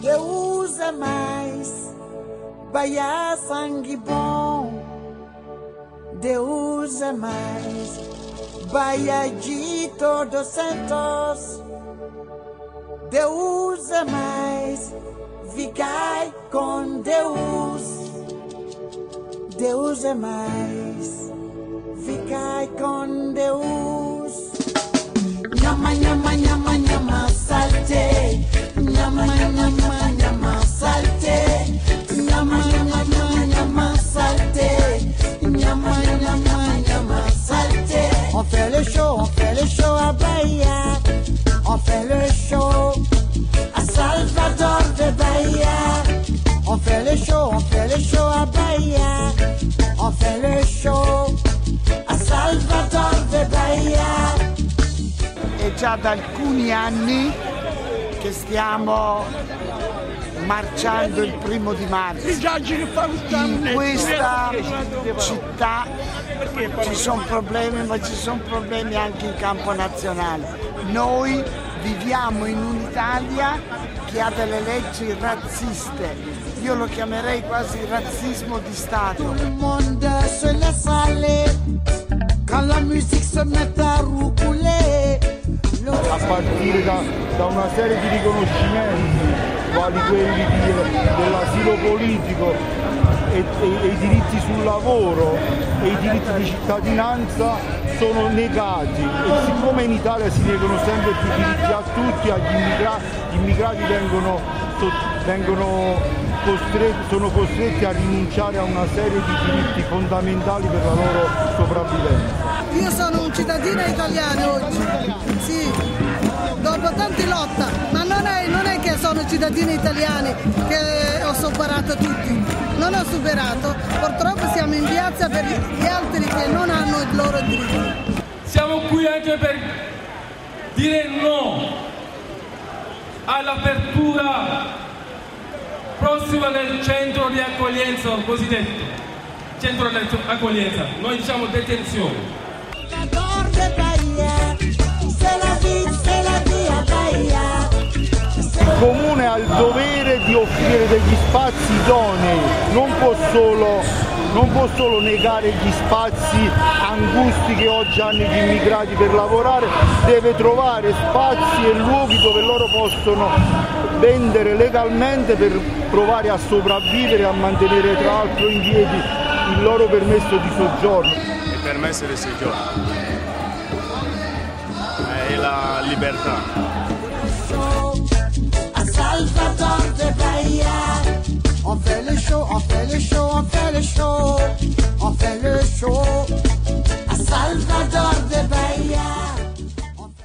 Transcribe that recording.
Deus é mais, Bahia sangue bom. Deus é mais, Bahia de todos santos. Deus é mais, ficai com Deus. Deus é mais, ficai com Deus. Nhama, nhama, nhama, nhama, salte. Già da alcuni anni che stiamo marciando il primo di marzo. In questa città ci sono problemi, ma ci sono problemi anche in campo nazionale. Noi viviamo in un'Italia che ha delle leggi razziste. Io lo chiamerei quasi razzismo di Stato. Partire da, da una serie di riconoscimenti, quali quelli dell'asilo politico e, e- e i diritti sul lavoro e i diritti di cittadinanza sono negati. E siccome in Italia si negano sempre più diritti a tutti, agli immigrati, gli immigrati vengono, vengono costretti, sono costretti a rinunciare a una serie di diritti fondamentali per la loro sopravvivenza. Io sono un cittadino italiano oggi, sì, tanti lotta, ma non è, non è che sono cittadini italiani che ho superato tutti, non ho superato, purtroppo siamo in piazza per gli altri che non hanno i loro diritti. Siamo qui anche per dire no all'apertura prossima del centro di accoglienza cosiddetto centro di accoglienza. Noi diciamo detenzione. Ha il dovere di offrire degli spazi idonei, non può solo, non può solo negare gli spazi angusti che oggi hanno gli immigrati per lavorare, deve trovare spazi e luoghi dove loro possono vendere legalmente per provare a sopravvivere e a mantenere tra l'altro in piedi il loro permesso di soggiorno. il permesso di soggiorno e la libertà.